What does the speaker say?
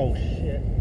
Oh shit.